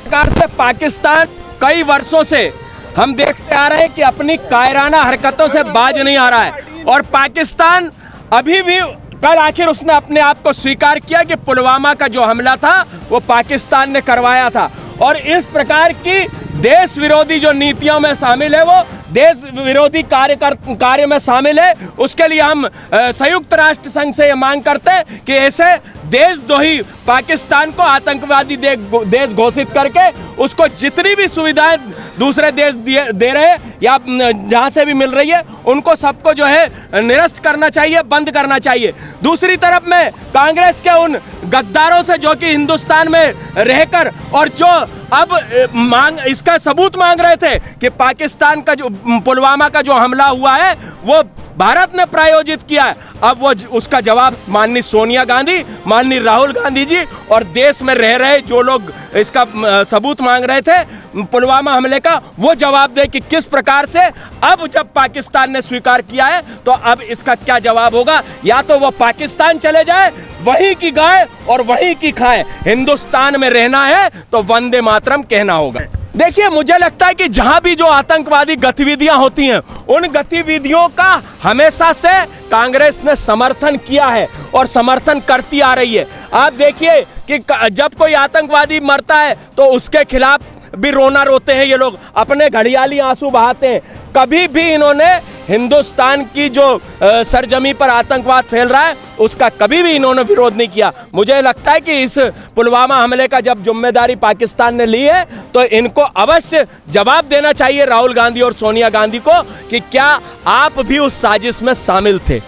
प्रकार से, पाकिस्तान कई वर्षों से हम देखते आ रहे हैं कि अपनी कायराना हरकतों से बाज नहीं आ रहा है। और पाकिस्तान अभी भी, कल आखिर उसने अपने आप को स्वीकार किया कि पुलवामा का जो हमला था, वो पाकिस्तान ने करवाया था। और इस प्रकार की देश विरोधी जो नीतियों में शामिल है, वो देश विरोधी कार्य कर कार्य में शामिल है। उसके लिए हम संयुक्त राष्ट्र संघ से ये मांग करते हैं कि ऐसे देशद्रोही पाकिस्तान को आतंकवादी देश घोषित करके उसको जितनी भी सुविधाएँ दूसरे देश दे रहे हैं, या जहाँ से भी मिल रही है, उनको सबको जो है, निरस्त करना चाहिए, बंद करना चाहिए। दूसरी तरफ़ में कांग्रेस के उन गद्दारों से जो कि हिंदुस्तान में रहकर और जो अब मांग, इसका सबूत मांग रहे थे कि पाकिस्तान का जो, पुलवामा का जो हमला हुआ है, वो भारत ने प्रायोजित किया है। अब वो उसका जवाब माननीय सोनिया गांधी, माननीय राहुल गांधी जी और देश में रह रहे जो लोग इसका सबूत मांग रहे थे पुलवामा हमले का, वो जवाब दे कि किस प्रकार से, अब जब पाकिस्तान ने स्वीकार किया है तो अब इसका क्या जवाब होगा? या तो वो पाकिस्तान चले जाए, वहीं की गाय और वहीं की खाए। हिंदुस्तान में रहना है तो वंदे मातरम कहना होगा। देखिए, मुझे लगता है कि जहाँ भी जो आतंकवादी गतिविधियाँ होती हैं, उन गतिविधियों का हमेशा से कांग्रेस ने समर्थन किया है और समर्थन करती आ रही है। आप देखिए कि जब कोई आतंकवादी मरता है तो उसके खिलाफ भी रोना रोते हैं ये लोग। अपने घड़ियाली आँसू बहाते हैं। कभी भी इन्होंने हिंदुस्तान की जो सरजमी पर आतंकवाद फैल रहा है, उसका कभी भी इन्होंने विरोध नहीं किया। मुझे लगता है कि इस पुलवामा हमले का जब ज़िम्मेदारी पाकिस्तान ने ली है तो इनको अवश्य जवाब देना चाहिए राहुल गांधी और सोनिया गांधी को कि क्या आप भी उस साजिश में शामिल थे।